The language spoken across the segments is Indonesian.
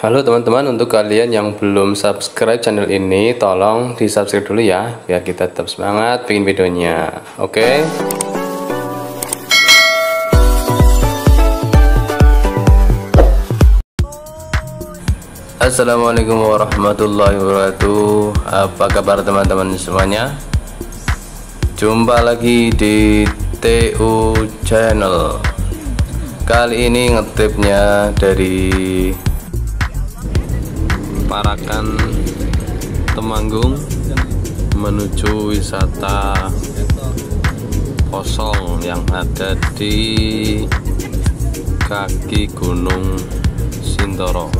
Halo teman-teman, untuk kalian yang belum subscribe channel ini, tolong di subscribe dulu ya, biar kita tetap semangat bikin videonya. Oke? Okay? Assalamualaikum warahmatullahi wabarakatuh. Apa kabar teman-teman semuanya? Jumpa lagi di TU Channel. Kali ini ngetipnya dari Parakan Temanggung menuju wisata kosong yang ada di kaki Gunung Sintoro.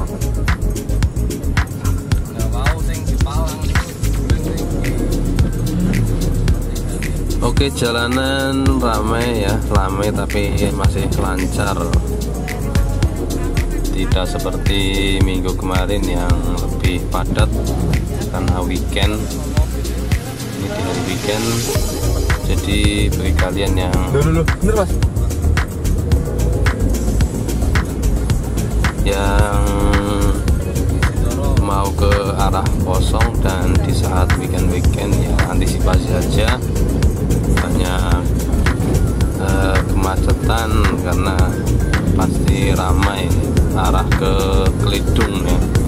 Oke jalanan ramai ya ramai tapi masih lancar tidak seperti minggu kemarin yang lebih padat. Karena weekend ini di hari weekend jadi bagi kalian yang yang mau ke arah kosong dan di saat weekend-weekend ya antisipasi saja. Banyak eh, kemacetan karena pasti ramai arah ke Kelidung ya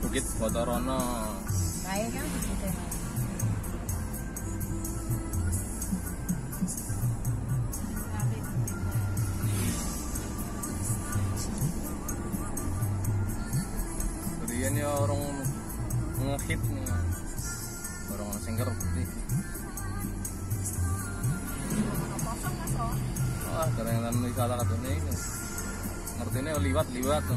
Bukit Botorono. Kae kan. Kemudian ya orang ngehit nih orang sing ngerti. Wah, karena wisata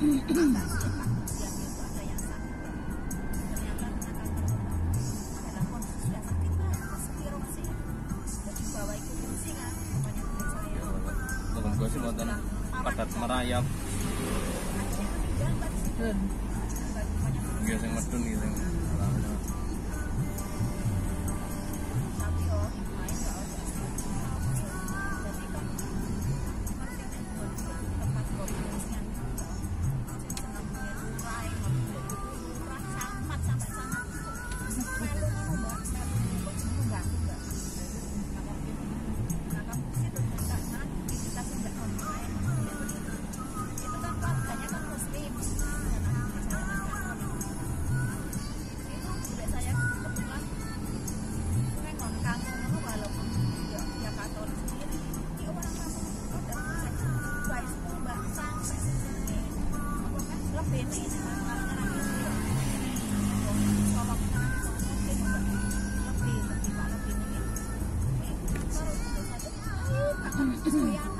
何だろう?嗯？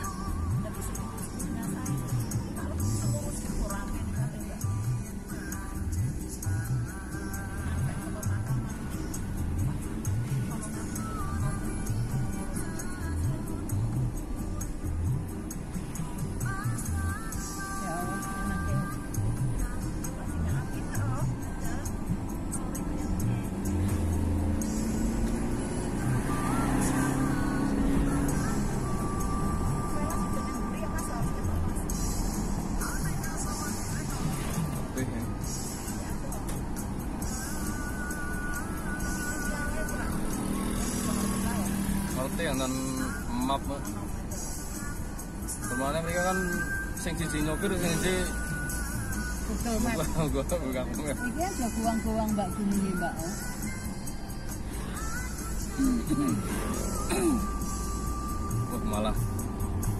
Tiang dan map kemarin mereka kan sing siji nyopir sing siji gotok bukan ini ada guang-guang mbak gini mbak oh. Wah malah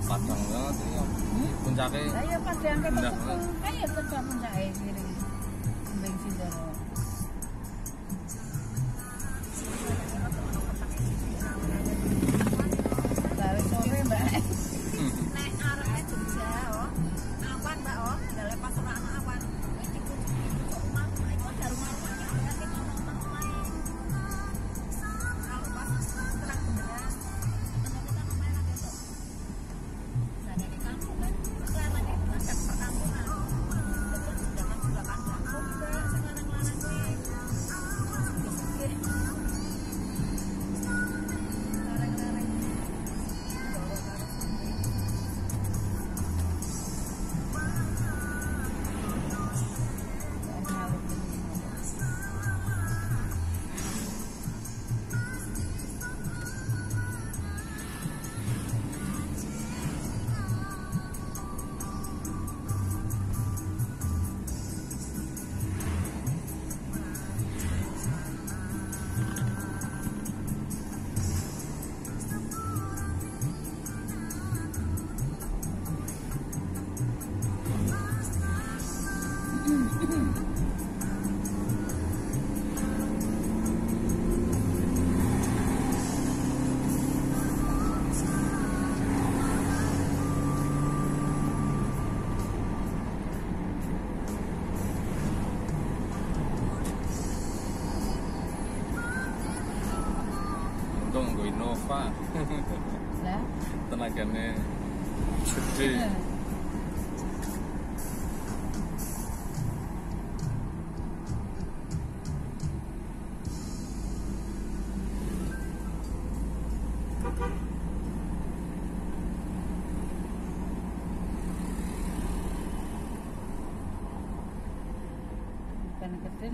padang banget ini hmm? puncaknya ayo padang ke puncaknya ayo ke puncaknya miring Mbak Sindoro.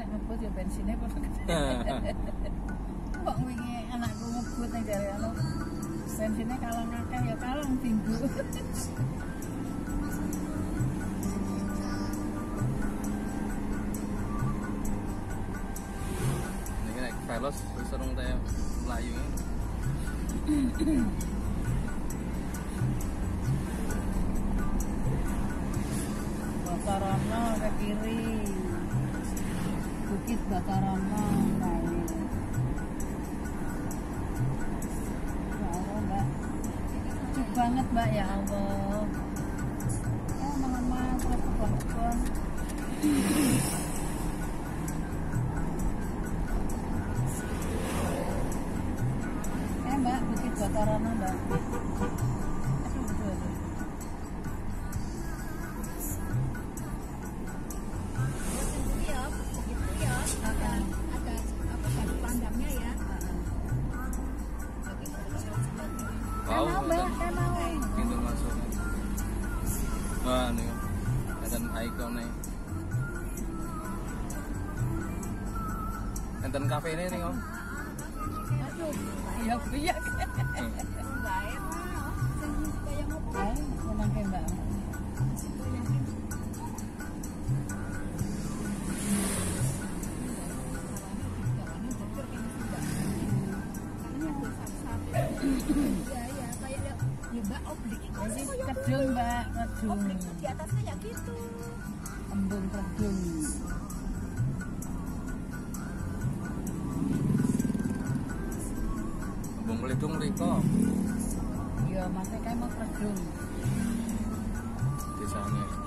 nak ngebut ya bensinnya pun. Kok wingi anakku ngebut nih dari anu bensinnya kalau akeh ya kalang tinggu. Niki kan nek velos wis serung teh mlayu. Bapak ke kiri. Nah ini ya banget mbak. Ya Allah. Oh mama terus kebon-kebon eh mbak Bukit Bakarono mbak Kafe ini nih, Om. Aduh, iya iya. baik kayak kayak mbak. Iya, iya, ya, ya Mbak oblik itu kedung mbak, kedung. oblik di atasnya ya gitu. Embung kedung. Bung Melidung Riko. Iya, masih kayak mau kedung. Desanya. Lewat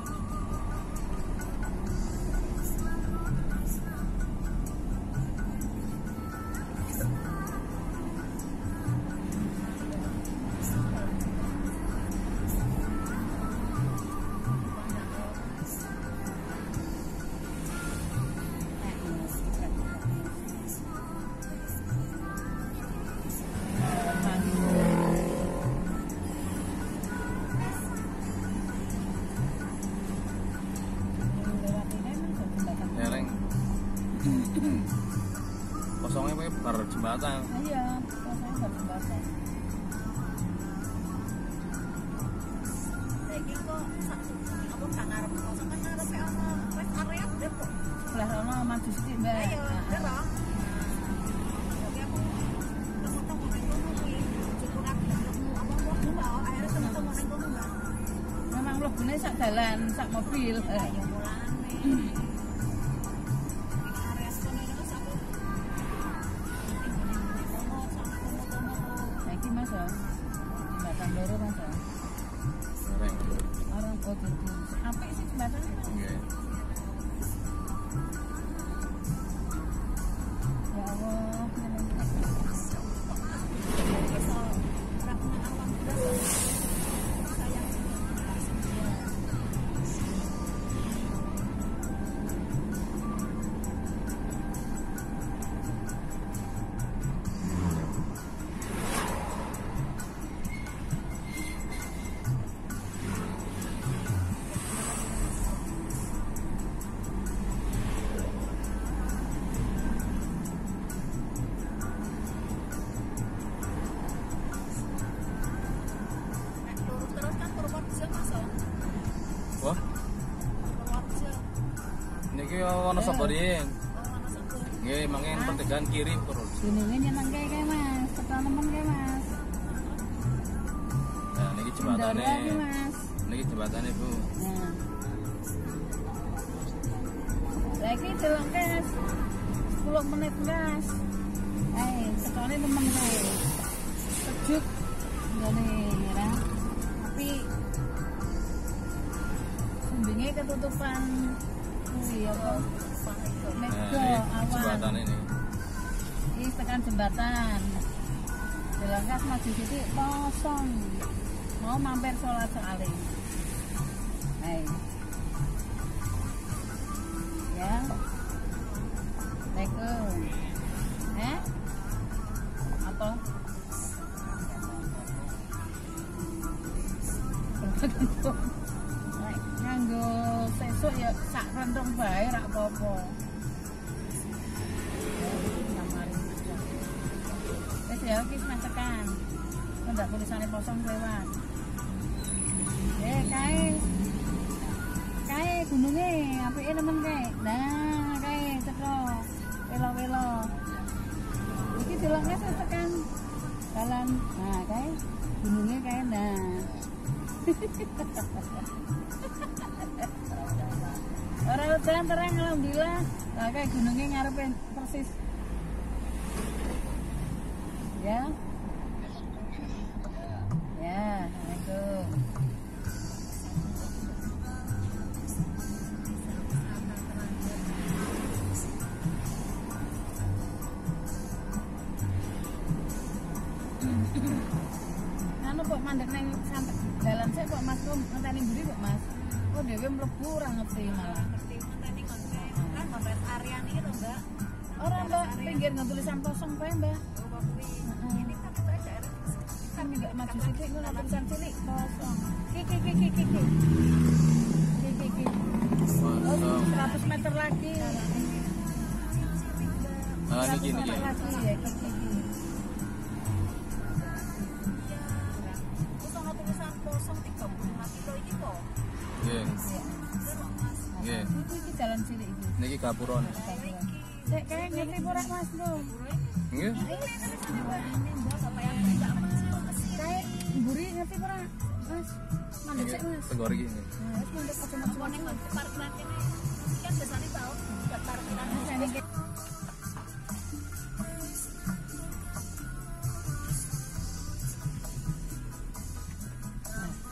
Sama kono-kono. Nah, ini mas ya. Jembatan loro mas ya. Orang oh sih jembatan? Nggih. Oh, ana satu. Nggih, mangke pertigaan kiri terus. Ini nyenang kayak kayak mas. Nemen kayak mas. Nah, niki jembatane. Mas. Niki jembatane, Bu. Nah. Lagi delok guys. 10 menit guys. Eh, sekali temen saya. Sejuk. Gini, ya. Tapi sumbingnya ketutupan Mega ini ini. Tekan jembatan. Jalan kas maju kosong. Mau mampir sholat sekali. Hai. Ya. Teko. Eh? Apa? Nek nganggo sesuk ya sak rentung bae rak apa-apa. Wis ya wis mas tekan. Ndak tulisannya kosong lewat. Eh kae. Kae gununge apike nemen kae. Nah, kae cetro. Welo-welo. Iki delokne wis tekan jalan. Nah, kae gununge kae nah. Orang udan terang alhamdulillah. Lah kayak gunungnya ngarepe persis. Ya. Ya, Assalamualaikum. Mbak. oh ini kan mbak daerah Kami nggak maju sedikit nggak tulisan cilik kosong. Kiki kiki kiki. Kiki kiki. Oh, kosong 100 meter lagi. ah ini 100 gini ya lagi ya kiki kiki. terus ono tulisan kosong 35 kilo ini kok Nggih. Ya. Nggih. Itu iki jalan cilik iki. niki Sek kae ngerti ora Mas Bro? Mburi ngerti Mas? Mandek sik Mas. tenggor iki ini Nah, mandek parkiran ini kan biasanya buat parkiran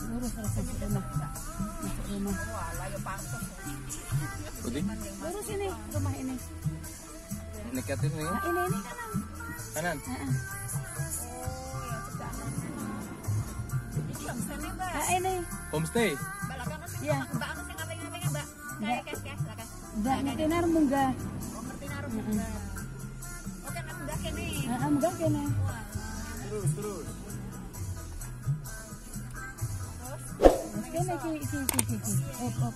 Lurus terus masuk rumah. Masuk rumah. walah ya pantes putih Lurus ini rumah ini. nikatin nih Nah, ini ini kanan. Kanan oh ya cedak ini Nah, homestay Iya. mbak aku sih ngapain ngapain mbak kayak silakan Mbak munggah. oh oke nak udah kene Heeh, munggah kene. terus terus Mas kene iki iki iki iki, iki. Oh,